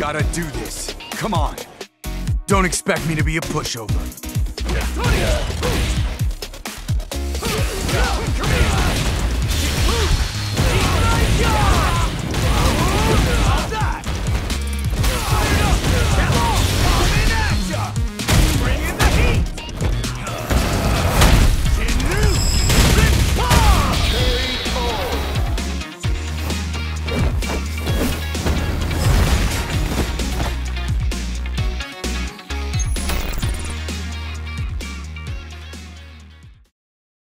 Gotta do this. Come on. Don't expect me to be a pushover.